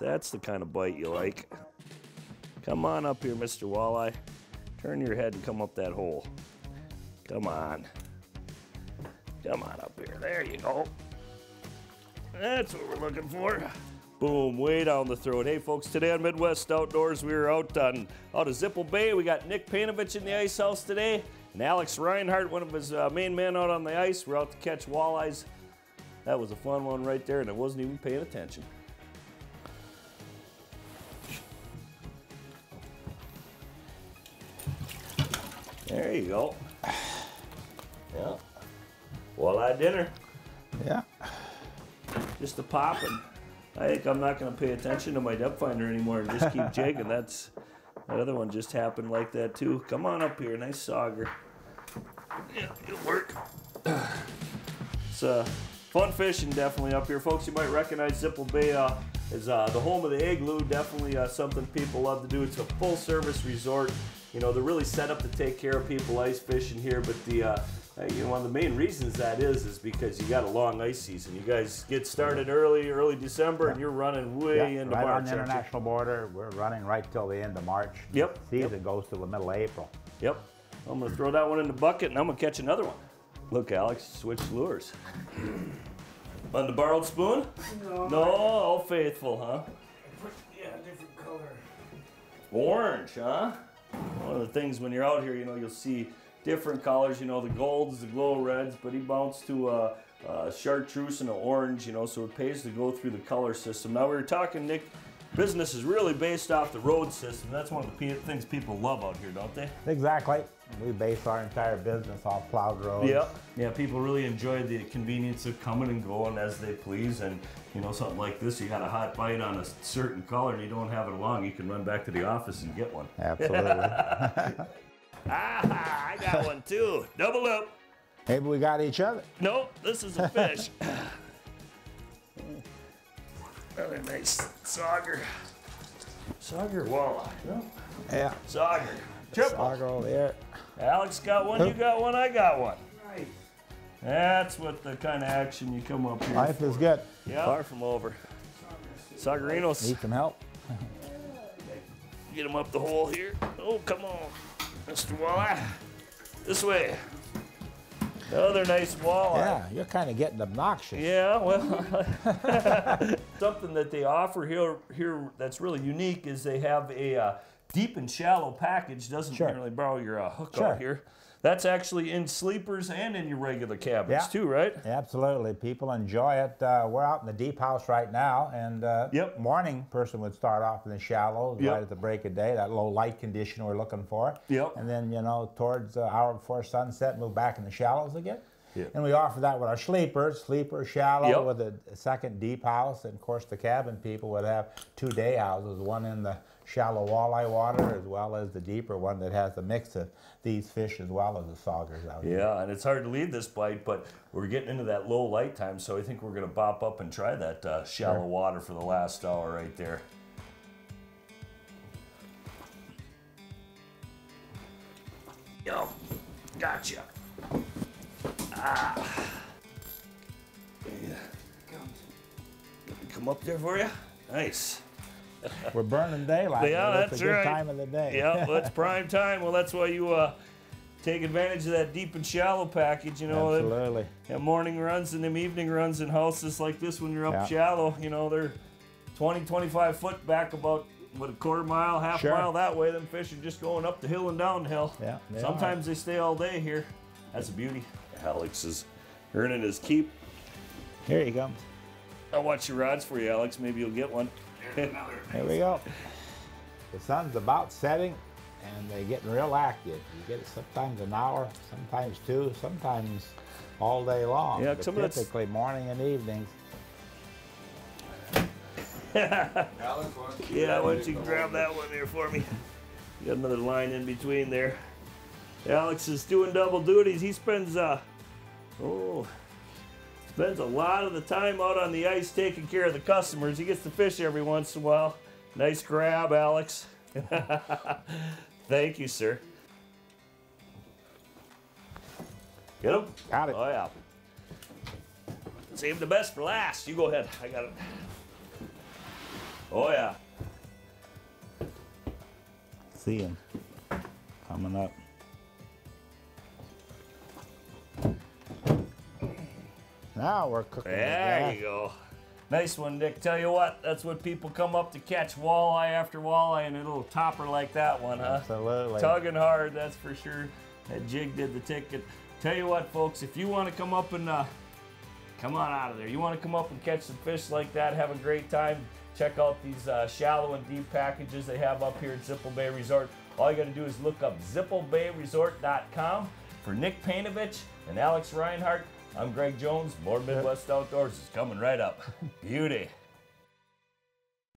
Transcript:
That's the kind of bite you like. Come on up here, Mr. Walleye. Turn your head and come up that hole. Come on. Come on up here. There you go. That's what we're looking for. Boom, way down the throat. Hey folks, today on Midwest Outdoors, we were out on out of Zippel Bay. We got Nick Painovich in the ice house today, and Alex Reinhardt, one of his uh, main men out on the ice. We're out to catch walleyes. That was a fun one right there, and I wasn't even paying attention. There you go. Yeah. Walleye dinner. Yeah. Just a popping. I think I'm not going to pay attention to my depth finder anymore and just keep jigging. That's that other one just happened like that too. Come on up here, nice sauger. Yeah, it'll work. It's uh, fun fishing definitely up here, folks. You might recognize Zippel Bay uh, as uh, the home of the igloo. Definitely uh, something people love to do. It's a full service resort. You know, they're really set up to take care of people ice fishing here, but the uh, you know, one of the main reasons that is is because you got a long ice season. You guys get started early, early December, and you're running way Yeah, into right March. on the international border. We're running right till the end of March. Yep, Season yep. goes till the middle of April. Yep. I'm gonna throw that one in the bucket, and I'm gonna catch another one. Look, Alex, switch lures. On the borrowed spoon? No. No, all faithful, huh? Yeah, different color. Orange, huh? One of the things when you're out here, you know, you'll see different colors. You know, the golds, the glow reds, but he bounced to a, a chartreuse and an orange. You know, so it pays to go through the color system. Now we were talking, Nick. Business is really based off the road system. That's one of the things people love out here, don't they? Exactly. We base our entire business off plowed roads. Yeah, yeah. People really enjoy the convenience of coming and going as they please, and you know something like this. You got a hot bite on a certain color, and you don't have it along. You can run back to the office and get one. Absolutely. Ah, I got one too. Double up. Maybe we got each other. Nope, this is a fish. Another nice sauger. Sauger walleye. Yeah. sauger. Triple. I'll go there. Alex got one, you got one, I got one. Right. That's what the kind of action you come up here. Life for. is good. Yeah. Far from over. Sagarinos. Need some help? Get him up the hole here. Oh, come on, Mr. Walleye. This way. Another nice walleye. Yeah, you're kind of getting obnoxious. Yeah, well, something that they offer here here that's really unique is they have a uh, deep and shallow package. Doesn't Sure. really borrow your uh, hook Sure. out here. That's actually in sleepers and in your regular cabins Yeah. too, right? Absolutely. People enjoy it. Uh, we're out in the deep house right now, and uh, Yep. morning person would start off in the shallows Yep. right at the break of day, that low light condition we're looking for. Yep. And then, you know, towards the hour before sunset, move back in the shallows again. Yep. And we offer that with our sleepers, sleeper, shallow, Yep. with a second deep house. And of course, the cabin people would have two day houses, one in the shallow walleye water as well as the deeper one that has a mix of these fish as well as the saugers out here. Yeah, and it's hard to leave this bite, but we're getting into that low light time, so I think we're going to bop up and try that uh, shallow Sure. water for the last hour right there. Yo, gotcha. Ah. Yeah. Come up there for you? Nice. We're burning daylight. Yeah, it's that's a good right. time of the day. Yeah, well, it's prime time. Well, that's why you uh, take advantage of that deep and shallow package. You know, Absolutely. them morning runs and them evening runs in houses like this when you're up Yeah. shallow. You know, they're 20, 25 foot back about what a quarter mile, half Sure. mile that way. Them fish are just going up the hill and down the hill. Yeah, they Sometimes they stay all day here. That's a beauty. Alex is earning his keep. Here he comes. I'll watch your rods for you, Alex. Maybe you'll get one. Here we go. The sun's about setting and they're getting real active. You get it sometimes an hour, sometimes two, sometimes all day long. Yeah, but some of that's- typically morning and evenings. Alex, why Yeah, why don't you grab that one there for me? You got another line in between there. Alex is doing double duties. He spends uh oh spends a lot of the time out on the ice taking care of the customers. He gets to fish every once in a while. Nice grab, Alex. Thank you, sir. Get him? Got it. Oh yeah. Save the best for last. You go ahead. I got it. Oh yeah. See him coming up. Now we're cooking. There you go. Nice one, Dick. Tell you what, that's what people come up to catch walleye after walleye in a little topper like that one, huh? Absolutely. Tugging hard, that's for sure. That jig did the ticket. Tell you what, folks, if you want to come up and uh, come on out of there, you want to come up and catch some fish like that, have a great time. Check out these uh, shallow and deep packages they have up here at Zippel Bay Resort. All you got to do is look up zippelbayresort.com. For Nick Painovich and Alex Reinhardt, I'm Greg Jones. More Midwest Outdoors is coming right up. Beauty.